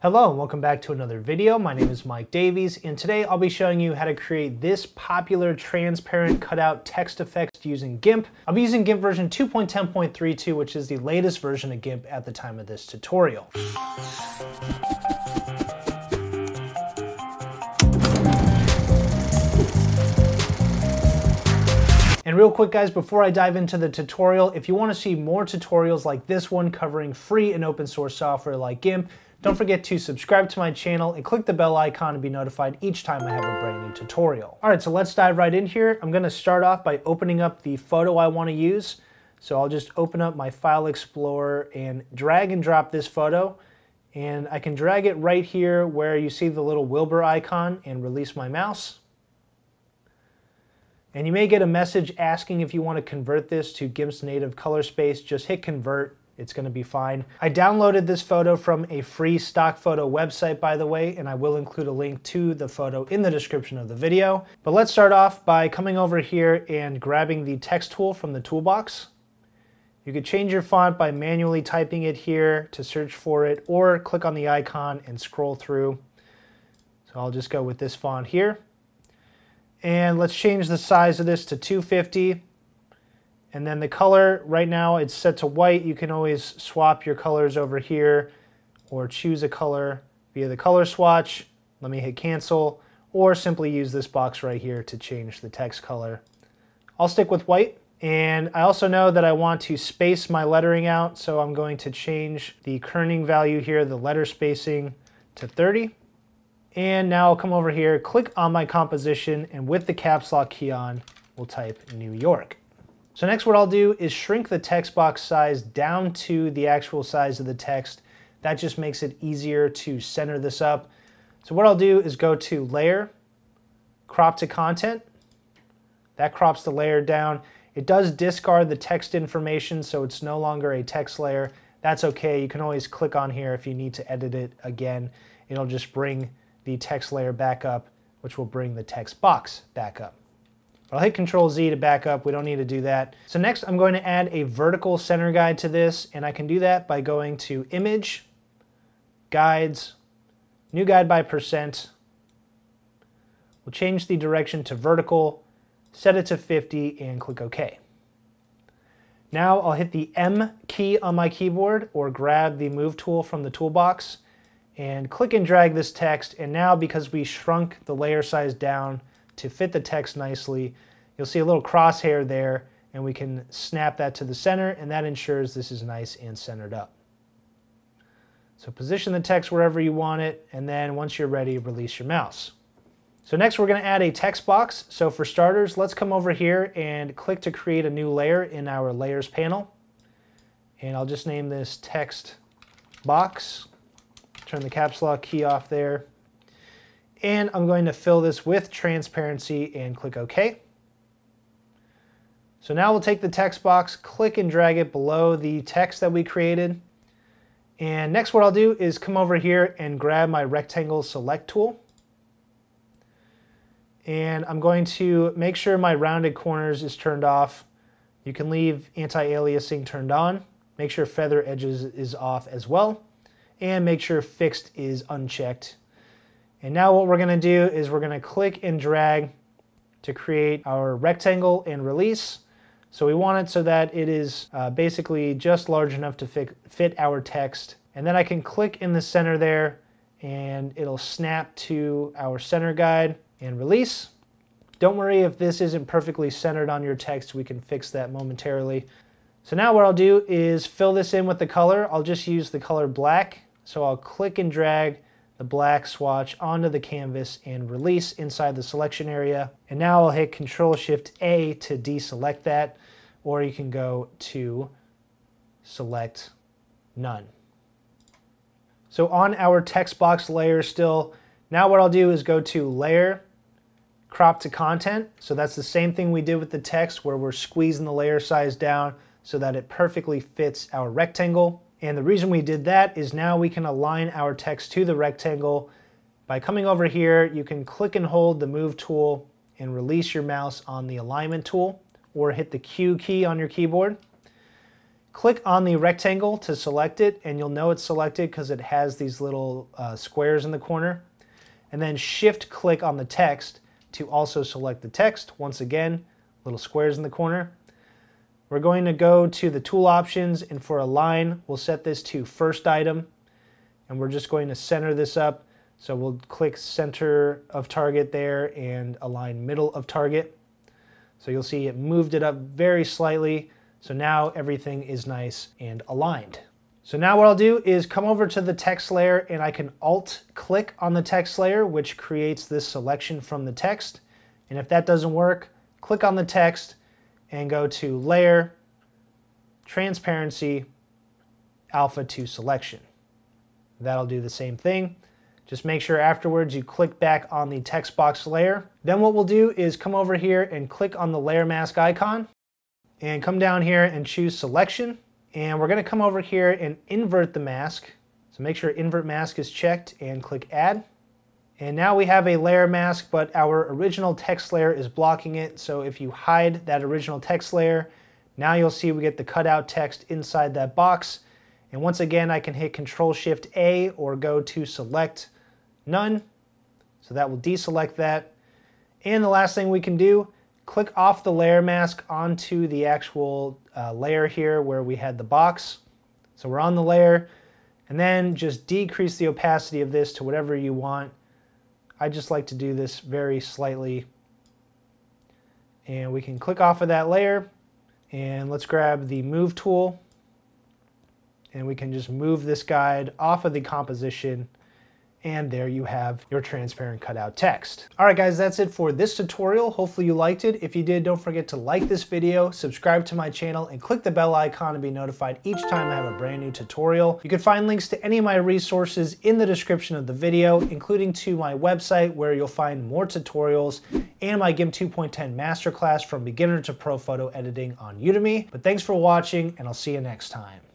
Hello and welcome back to another video. My name is Mike Davies and today I'll be showing you how to create this popular transparent cutout text effects using GIMP. I'll be using GIMP version 2.10.32 which is the latest version of GIMP at the time of this tutorial. Real quick guys, before I dive into the tutorial, if you wanna see more tutorials like this one covering free and open source software like GIMP, don't forget to subscribe to my channel and click the bell icon to be notified each time I have a brand new tutorial. All right, so let's dive right in here. I'm gonna start off by opening up the photo I wanna use. So I'll just open up my File Explorer and drag and drop this photo. And I can drag it right here where you see the little Wilbur icon and release my mouse. And you may get a message asking if you want to convert this to GIMP's native color space. Just hit convert it's gonna be fine. I downloaded this photo from a free stock photo website, by the way, and I will include a link to the photo in the description of the video. But let's start off by coming over here and grabbing the text tool from the toolbox. You could change your font by manually typing it here to search for it, or click on the icon and scroll through. So I'll just go with this font here. And let's change the size of this to 250. And then the color, right now it's set to white. You can always swap your colors over here or choose a color via the color swatch. Let me hit cancel or simply use this box right here to change the text color. I'll stick with white. And I also know that I want to space my lettering out, so I'm going to change the kerning value here, the letter spacing, to 30. And now I'll come over here, click on my composition, and with the caps lock key on, we'll type New York. So next what I'll do is shrink the text box size down to the actual size of the text. That just makes it easier to center this up. So what I'll do is go to Layer, Crop to Content. That crops the layer down. It does discard the text information, so it's no longer a text layer. That's okay. You can always click on here if you need to edit it again. It'll just bring the text layer back up, which will bring the text box back up. I'll hit Control Z to back up. We don't need to do that. So next I'm going to add a vertical center guide to this, and I can do that by going to Image, Guides, New Guide by Percent. We'll change the direction to vertical, set it to 50, and click OK. Now I'll hit the M key on my keyboard or grab the Move tool from the toolbox and click and drag this text. And now because we shrunk the layer size down, to fit the text nicely. You'll see a little crosshair there and we can snap that to the center and that ensures this is nice and centered up. So position the text wherever you want it and then once you're ready, release your mouse. So next we're going to add a text box. So for starters, let's come over here and click to create a new layer in our layers panel. And I'll just name this text box. Turn the caps lock key off there. And I'm going to fill this with transparency and click OK. So now we'll take the text box, click and drag it below the text that we created. And next what I'll do is come over here and grab my rectangle select tool. And I'm going to make sure my rounded corners is turned off. You can leave anti-aliasing turned on. Make sure feather edges is off as well. And make sure fixed is unchecked and now what we're gonna do is we're gonna click and drag to create our rectangle and release. So we want it so that it is uh, basically just large enough to fit, fit our text. And then I can click in the center there and it'll snap to our center guide and release. Don't worry if this isn't perfectly centered on your text, we can fix that momentarily. So now what I'll do is fill this in with the color. I'll just use the color black. So I'll click and drag the black swatch onto the canvas and release inside the selection area. And now I'll hit Control Shift A to deselect that, or you can go to select none. So on our text box layer still, now what I'll do is go to layer, crop to content. So that's the same thing we did with the text where we're squeezing the layer size down so that it perfectly fits our rectangle. And the reason we did that is now we can align our text to the rectangle. By coming over here, you can click and hold the move tool and release your mouse on the alignment tool or hit the Q key on your keyboard. Click on the rectangle to select it, and you'll know it's selected because it has these little uh, squares in the corner. And then shift click on the text to also select the text. Once again, little squares in the corner. We're going to go to the tool options, and for align, we'll set this to first item, and we're just going to center this up. So we'll click center of target there and align middle of target. So you'll see it moved it up very slightly. So now everything is nice and aligned. So now what I'll do is come over to the text layer and I can alt click on the text layer, which creates this selection from the text. And if that doesn't work, click on the text and go to layer, transparency, alpha to selection. That'll do the same thing. Just make sure afterwards you click back on the text box layer. Then what we'll do is come over here and click on the layer mask icon and come down here and choose selection. And we're gonna come over here and invert the mask. So make sure invert mask is checked and click add. And now we have a layer mask, but our original text layer is blocking it. So if you hide that original text layer, now you'll see we get the cutout text inside that box. And once again, I can hit Control Shift A or go to select none. So that will deselect that. And the last thing we can do, click off the layer mask onto the actual uh, layer here where we had the box. So we're on the layer and then just decrease the opacity of this to whatever you want. I just like to do this very slightly. And we can click off of that layer and let's grab the move tool and we can just move this guide off of the composition and there you have your transparent cutout text. All right guys, that's it for this tutorial. Hopefully you liked it. If you did, don't forget to like this video, subscribe to my channel, and click the bell icon to be notified each time I have a brand new tutorial. You can find links to any of my resources in the description of the video, including to my website where you'll find more tutorials and my GIMP 2.10 masterclass from beginner to pro photo editing on Udemy. But thanks for watching and I'll see you next time.